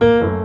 Música